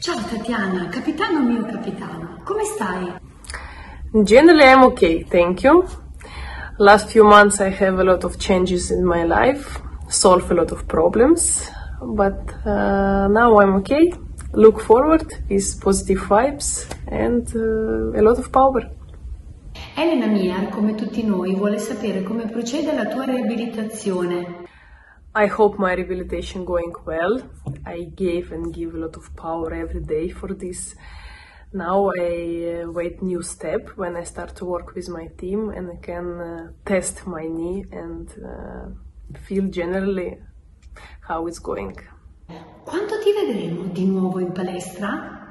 Ciao Tatiana, capitano mio capitano, come stai? Generally, I'm okay, thank you. Last few months, I have a lot of changes in my life, solve a lot of problems, but uh, now I'm okay. Look forward with positive vibes and uh, a lot of power. Elena Miar, come tutti noi, vuole sapere come procede la tua riabilitazione. I hope my rehabilitation going well. I gave and give a lot of power every day for this. Now I uh, wait new step when I start to work with my team and I can uh, test my knee and uh, feel generally how it's going. Quando ti vedremo di nuovo in palestra?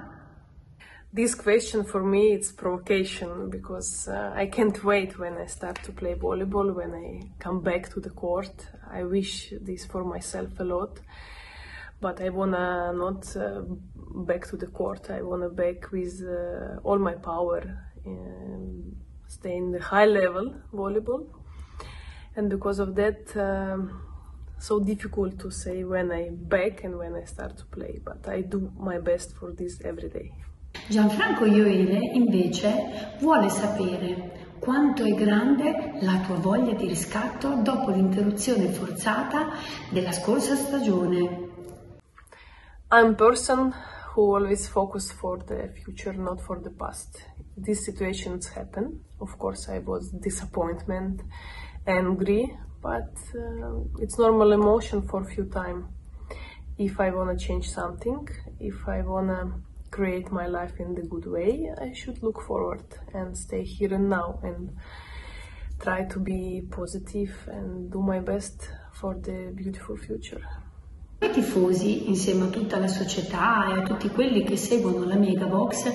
This question for me it's provocation because uh, I can't wait when I start to play volleyball when I come back to the court. I wish this for myself a lot, but I wanna not uh, back to the court. I wanna back with uh, all my power, and stay in the high level volleyball, and because of that. Um, so difficult to say when I back and when I start to play, but I do my best for this every day. Gianfranco Ioele invece vuole sapere quanto è grande la tua voglia di riscatto dopo l'interruzione forzata della scorsa stagione. I'm a person who always focus for the future, not for the past. These situations happen. Of course, I was disappointment, angry, but uh, it's normal emotion for few time. If I wanna change something, if I wanna create my life in the good way, I should look forward and stay here and now and try to be positive and do my best for the beautiful future. I tifosi, insieme a tutta la società e a tutti quelli che seguono la Megabox,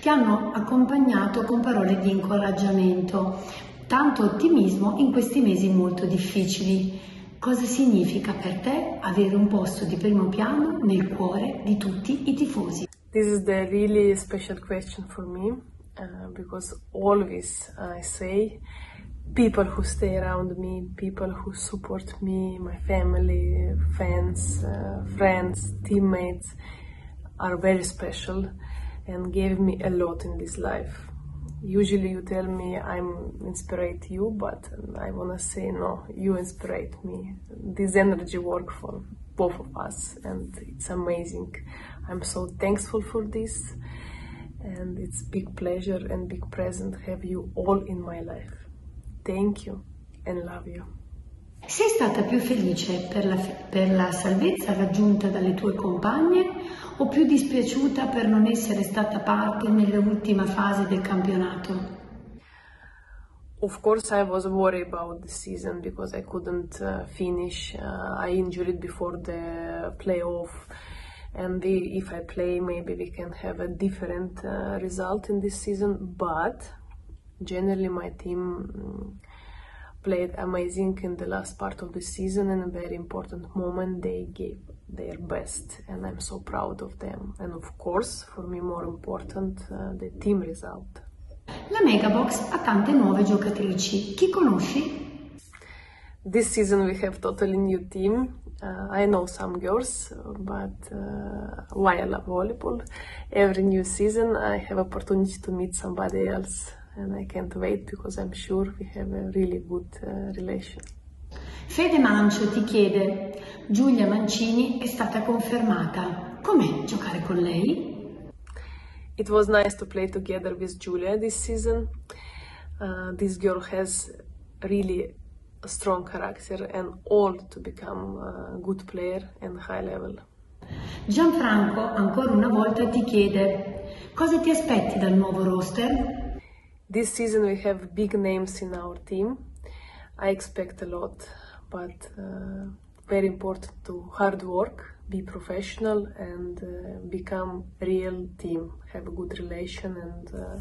ti hanno accompagnato con parole di incoraggiamento, tanto ottimismo in questi mesi molto difficili. Cosa significa per te avere un posto di primo piano nel cuore di tutti i tifosi? This is the really special question for me uh, because always I say people who stay around me, people who support me, my family, fans, uh, friends, teammates are very special and gave me a lot in this life. Usually you tell me I'm inspired you, but I wanna say no, you inspired me. This energy work for both of us and it's amazing. I'm so thankful for this and it's big pleasure and big present have you all in my life. Thank you and love you. Sei stata più felice per la, per la salvezza raggiunta dalle tue compagne o più dispiaciuta per non essere stata parte nell'ultima fase del campionato? Of course, I was worried about the season because I couldn't uh, finish. Uh, I injured before the playoff, and the, if I play, maybe we can have a different uh, result in this season. But generally, my team mm, played amazing in the last part of the season, and a very important moment they gave their best, and I'm so proud of them. And of course, for me, more important, uh, the team result. La Megabox ha tante nuove giocatrici. Chi conosci? This season we have totally new team. Uh, I know some girls, but uh, why I love volleyball. Every new season I have opportunity to meet somebody else and I can't wait because I'm sure we have a really good uh, relation. Fede Mancio ti chiede, Giulia Mancini è stata confermata. Com'è giocare con lei? It was nice to play together with Julia this season. Uh, this girl has really strong character and all to become a good player and high level. Gianfranco ancora una volta ti chiede cosa ti aspetti dal nuovo roster? This season we have big names in our team. I expect a lot, but uh, very important to hard work be professional and uh, become real team have a good relation and uh,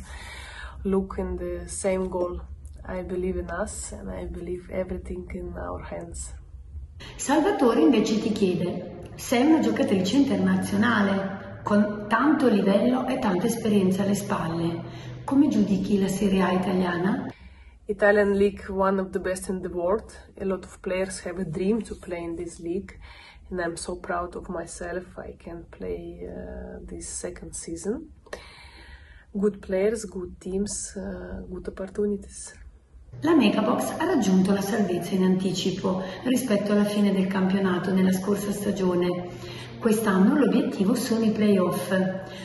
look in the same goal i believe in us and i believe everything in our hands salvatore invece ti chiede sei una giocatrice internazionale con tanto livello e tanta esperienza alle spalle come giudichi la serie a italiana Italian league, one of the best in the world. A lot of players have a dream to play in this league and I'm so proud of myself. I can play uh, this second season. Good players, good teams, uh, good opportunities. La Megabox ha raggiunto la salvezza in anticipo rispetto alla fine del campionato nella scorsa stagione. Quest'anno l'obiettivo sono i playoff.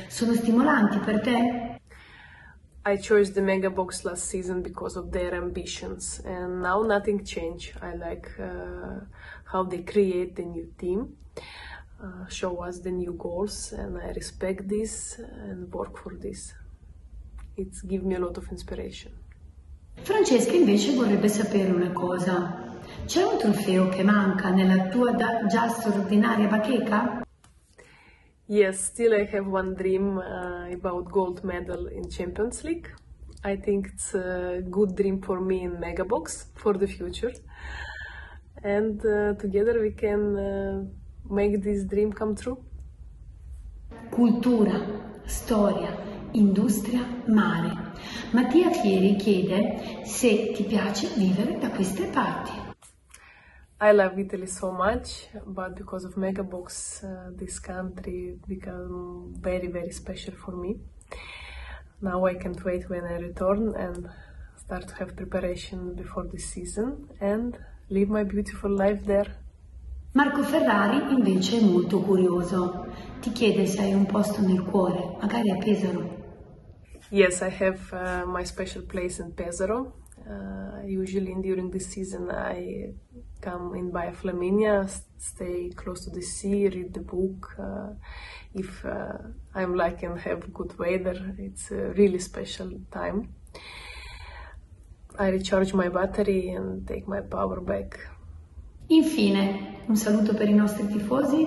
Sono stimolanti per te? I chose the Mega Box last season because of their ambitions, and now nothing changed. I like uh, how they create the new team, uh, show us the new goals, and I respect this and work for this. It's give me a lot of inspiration. Francesca invece vorrebbe sapere una cosa. C'è un trofeo che manca nella tua già straordinaria bacheca? Yes, still I have one dream uh, about gold medal in Champions League. I think it's a good dream for me in Megabox for the future. And uh, together we can uh, make this dream come true. Cultura, storia, industria, mare. Mattia Fieri chiede se ti piace vivere da queste parti. I love Italy so much, but because of Megabox, uh, this country became very, very special for me. Now I can't wait when I return and start to have preparation before the season and live my beautiful life there. Marco Ferrari invece è molto curioso. Ti chiede se hai un posto nel cuore, magari a Pesaro. Yes, I have uh, my special place in Pesaro. Uh, usually during the season I come in by Flaminia, stay close to the sea, read the book. Uh, if uh, I'm like and have good weather, it's a really special time. I recharge my battery and take my power back. Infine, un saluto per i nostri tifosi.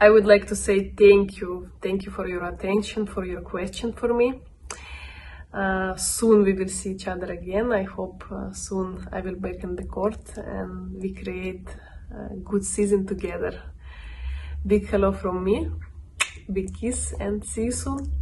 I would like to say thank you. Thank you for your attention, for your question for me. Uh, soon we will see each other again. I hope uh, soon I will back in the court and we create a good season together. Big hello from me, big kiss and see you soon.